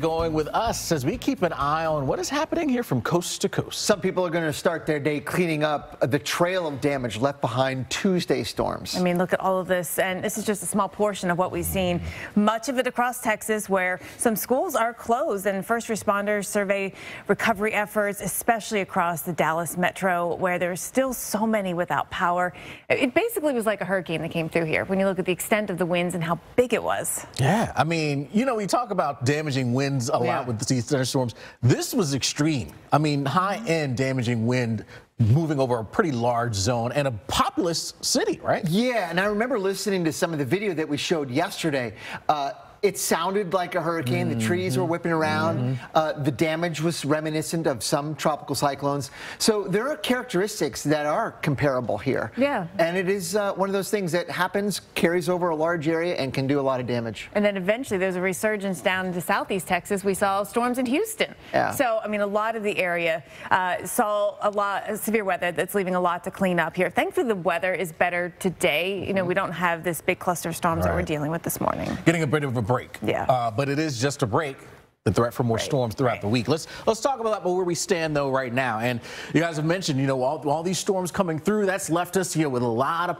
going with us as we keep an eye on what is happening here from coast to coast. Some people are going to start their day cleaning up the trail of damage left behind Tuesday storms. I mean, look at all of this, and this is just a small portion of what we've seen. Much of it across Texas, where some schools are closed, and first responders survey recovery efforts, especially across the Dallas metro, where there's still so many without power. It basically was like a hurricane that came through here when you look at the extent of the winds and how big it was. Yeah, I mean, you know, we talk about damaging winds a Yeah. lot with these thunderstorms. This was extreme. I mean, high end damaging wind moving over a pretty large zone and a populous city, right? Yeah, and I remember listening to some of the video that we showed yesterday. Uh, it sounded like a hurricane. The trees were whipping around. Uh, the damage was reminiscent of some tropical cyclones. So there are characteristics that are comparable here. Yeah. And it is uh, one of those things that happens, carries over a large area, and can do a lot of damage. And then eventually there's a resurgence down into southeast Texas. We saw storms in Houston. Yeah. So, I mean, a lot of the area uh, saw a lot of severe weather that's leaving a lot to clean up here. Thankfully, the weather is better today. You know, we don't have this big cluster of storms that we're dealing with this morning. Getting a bit of a break. Yeah. Uh, but it is just a break. The threat for more Right, storms throughout right. the week. Let's let's talk about that, but where we stand though right now. And you guys have mentioned, you know, all, all these storms coming through. That's left us here with a lot of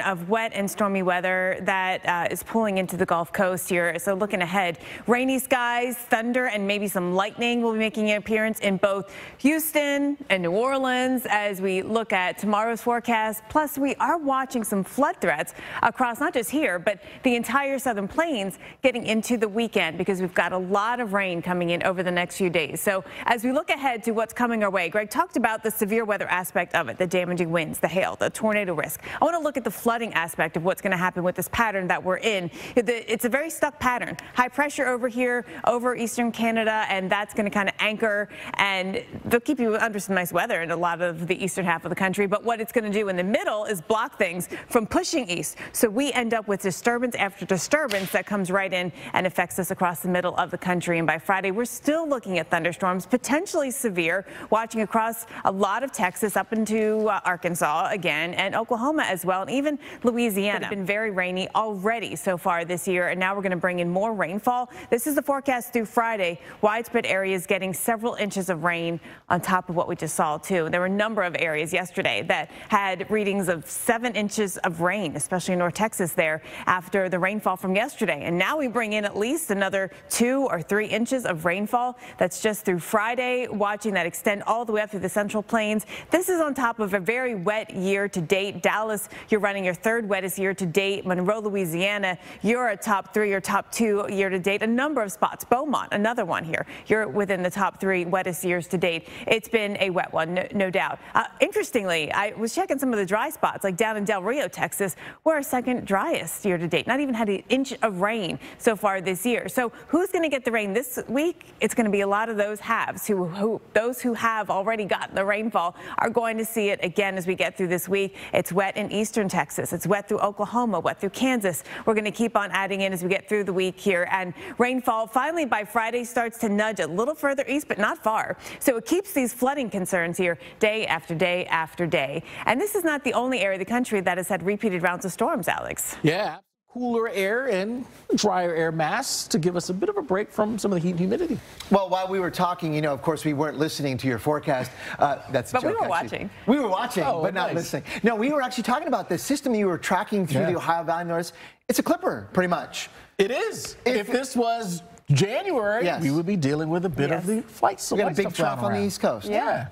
of wet and stormy weather that uh, is pulling into the Gulf Coast here. So looking ahead, rainy skies, thunder, and maybe some lightning will be making an appearance in both Houston and New Orleans as we look at tomorrow's forecast. Plus, we are watching some flood threats across not just here, but the entire southern plains getting into the weekend because we've got a lot of rain coming in over the next few days. So as we look ahead to what's coming our way, Greg talked about the severe weather aspect of it, the damaging winds, the hail, the tornado risk. I want to look at the flooding aspect of what's going to happen with this pattern that we're in. It's a very stuck pattern. High pressure over here, over eastern Canada, and that's going to kind of anchor and they'll keep you under some nice weather in a lot of the eastern half of the country. But what it's going to do in the middle is block things from pushing east. So we end up with disturbance after disturbance that comes right in and affects us across the middle of the country. And by Friday, we're still looking at thunderstorms, potentially severe, watching across a lot of Texas up into uh, Arkansas again and Oklahoma as well, and even Louisiana. It's been very rainy already so far this year, and now we're going to bring in more rainfall. This is the forecast through Friday. Widespread areas getting several inches of rain on top of what we just saw, too. There were a number of areas yesterday that had readings of seven inches of rain, especially in North Texas there, after the rainfall from yesterday. And now we bring in at least another two or three inches of rainfall. That's just through Friday, watching that extend all the way up through the central plains. This is on top of a very wet year to date. Dallas, you're running your third wettest year to date. Monroe, Louisiana, you're a top three or top two year to date. A number of spots. Beaumont, another one here. You're within the top three wettest years to date. It's been a wet one, no, no doubt. Uh, interestingly, I was checking some of the dry spots, like down in Del Rio, Texas. We're our second driest year to date. Not even had an inch of rain so far this year. So who's going to get the rain this week? It's going to be a lot of those haves who, who those who have already gotten the rainfall are going to see it again as we get through this week. It's wet in eastern Texas. It's wet through Oklahoma, wet through Kansas. We're going to keep on adding in as we get through the week here. And rainfall finally by Friday starts to nudge a little further east, but not far. So it keeps these flooding concerns here day after day after day. And this is not the only area of the country that has had repeated rounds of storms, Alex. Yeah, cooler air and drier air mass to give us a bit of a break from some of the heat and humidity. Well, while we were talking, you know, of course, we weren't listening to your forecast. Uh, that's a But we were actually. watching. We were watching, Oh, but not nice. listening. No, we were actually talking about the system you were tracking through Yeah. the Ohio Valley North. It's a clipper, pretty much. It is. If- If, this was January, Yes. we would be dealing with a bit Yes. of the flight We got a flight big stuff flying trough on the. East Coast. Yeah.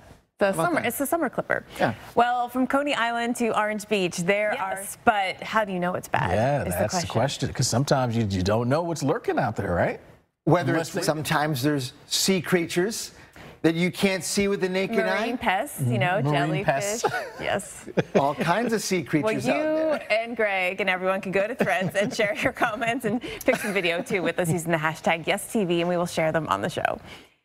The summer, that? it's the summer clipper. Yeah. Well, from Coney Island to Orange Beach, there Yes. are. But how do you know it's bad? Yeah, is that's the question. Because sometimes you, you don't know what's lurking out there, right? Whether You it's must sometimes there's sea creatures that you can't see with the naked Marine eye. pests, you know, Marine jellyfish. pests. yes. All kinds of sea creatures Well, creatures you out there. and Greg and everyone can go to Threads and share your comments and pick some video too with us using the hashtag YesTV, and we will share them on the show.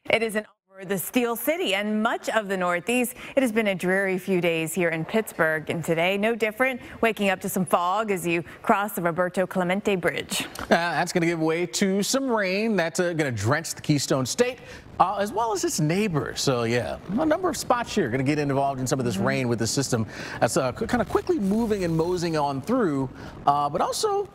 It is an over the Steel City and much of the Northeast. It has been a dreary few days here in Pittsburgh, and today, no different. Waking up to some fog as you cross the Roberto Clemente Bridge. Uh, that's going to give way to some rain. That's uh, going to drench the Keystone State. Uh, as well as its neighbors. So, yeah, a number of spots here are going to get involved in some of this rain with the system that's uh, kind of quickly moving and moseying on through, uh, but also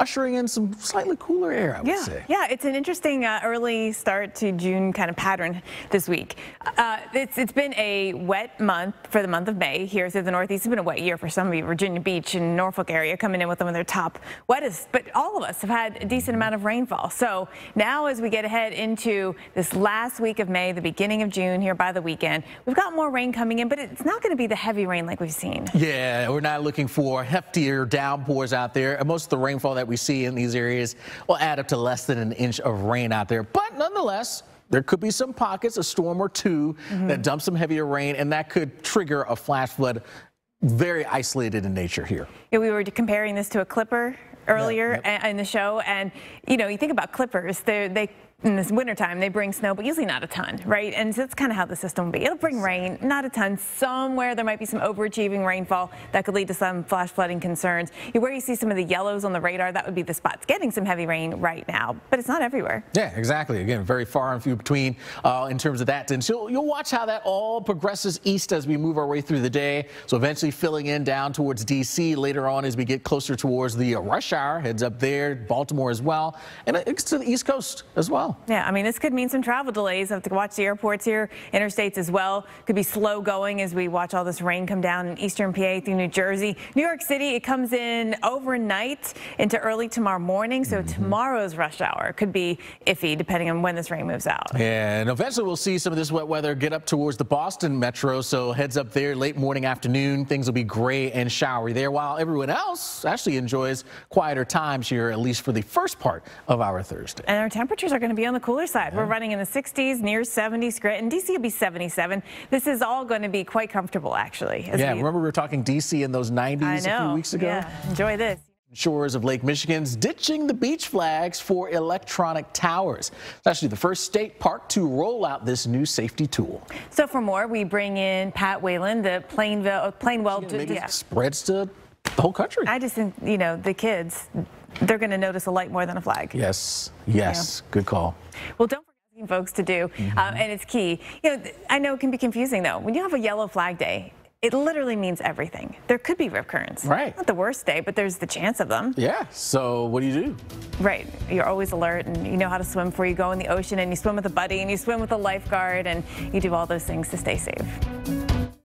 ushering in some slightly cooler air, I would yeah, say. Yeah, it's an interesting uh, early start to June kind of pattern this week. Uh, it's, it's been a wet month for the month of May here through the Northeast. It's been a wet year for some of you, Virginia Beach and Norfolk area coming in with some of their top wettest. But all of us have had a decent amount of rainfall. So now as we get ahead into this last week of May, the beginning of June here by the weekend, we've got more rain coming in, but it's not going to be the heavy rain like we've seen. Yeah, we're not looking for heftier downpours out there. Most of the rainfall that we see in these areas will add up to less than an inch of rain out there. But nonetheless, there could be some pockets, a storm or 2 mm -hmm. that dump some heavier rain, and that could trigger a flash flood very isolated in nature here. Yeah, we were comparing this to a clipper earlier yeah, yep. in the show, and you know, you think about clippers, they in this wintertime, they bring snow, but usually not a ton, right? And so that's kind of how the system will be. It'll bring rain, not a ton. Somewhere there might be some overachieving rainfall that could lead to some flash flooding concerns. Where you see some of the yellows on the radar, that would be the spots getting some heavy rain right now, but it's not everywhere. Yeah, exactly. Again, very far and few between uh, in terms of that. And so you'll watch how that all progresses east as we move our way through the day. So eventually filling in down towards D.C. later on as we get closer towards the rush hour, heads up there, Baltimore as well, and to the East Coast as well well. Yeah, I mean, this could mean some travel delays. I Have to watch the airports here, interstates as well. Could be slow going as we watch all this rain come down in eastern PA through New Jersey. New York City, it comes in overnight into early tomorrow morning. So mm -hmm. tomorrow's rush hour could be iffy depending on when this rain moves out. Yeah, and eventually we'll see some of this wet weather get up towards the Boston metro. So heads up there late morning, afternoon. Things will be gray and showery there while everyone else actually enjoys quieter times here, at least for the first part of our Thursday. And our temperatures are going to be on the cooler side. Yeah. We're running in the 60s, near 70s. And DC will be 77. This is all going to be quite comfortable, actually. Yeah, we... remember we were talking DC in those 90s a few weeks ago? Yeah, enjoy this shores of Lake Michigan's ditching the beach flags for electronic towers. It's actually the first state park to roll out this new safety tool. So for more, we bring in Pat Whalen, the Plainville, uh, Plainwell. Maybe yeah. spreads to the whole country. I just think, you know, the kids, they're going to notice a light more than a flag. Yes, yes, yeah. good call. Well, don't forget folks to do, mm -hmm. um, and it's key. You know, I know it can be confusing though. When you have a yellow flag day, it literally means everything. There could be rip currents. Right. Not the worst day, but there's the chance of them. Yeah. So what do you do? Right. You're always alert and you know how to swim before you go in the ocean and you swim with a buddy and you swim with a lifeguard and you do all those things to stay safe.